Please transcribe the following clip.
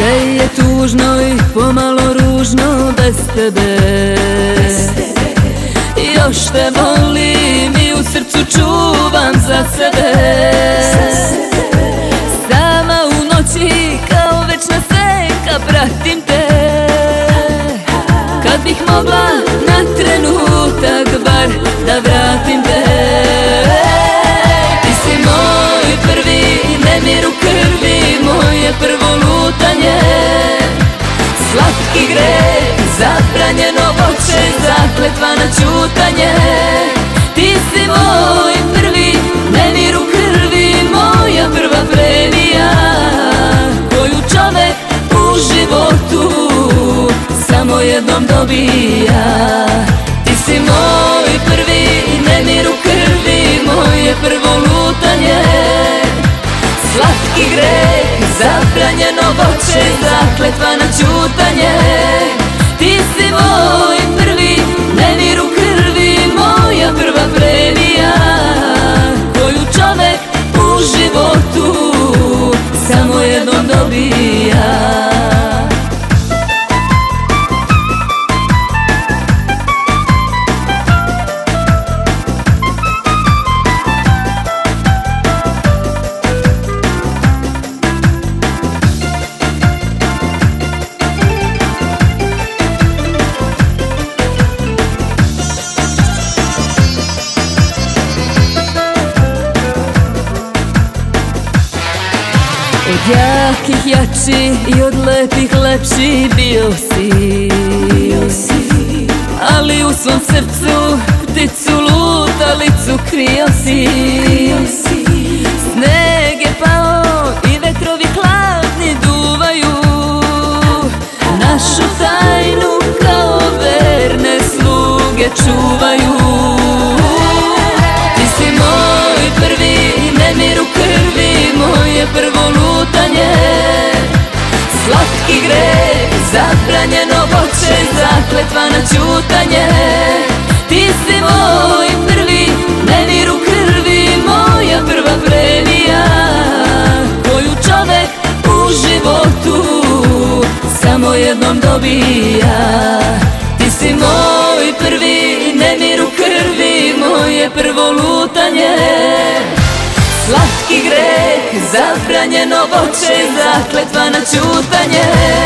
Sve je tužno i pomalo ružno bez tebe. Još te volim i u srcu čuvam za sebe. Sama u noći kao večna seka pratim te. Kad bih mogla na trenutak bar da vratim te. Ti si moj prvi nemir u Greh, zabranjeno voće, zakletva na čutanje Ti si moj prvi nemir u krvi, moja prva premija Koju čovek u životu samo jednom dobija. Ti si moj prvi nemir u krvi, moje prvo lutanje. Slatki greh, zabranjeno voće, zakletva na čutanje Od jakih jači i od lepih lepši bio si. Ali u svom srcu pticu lutalicu krio si zabranjeno voće, zakletva na čutanje Ti si moj prvi nemir u krvi, moja prva premija. Koju čovek u životu samo jednom dobija. Ti si moj prvi nemir u krvi, moje prvo lutanje. Slatki greh, zabranjeno voće, zakletva na čutanje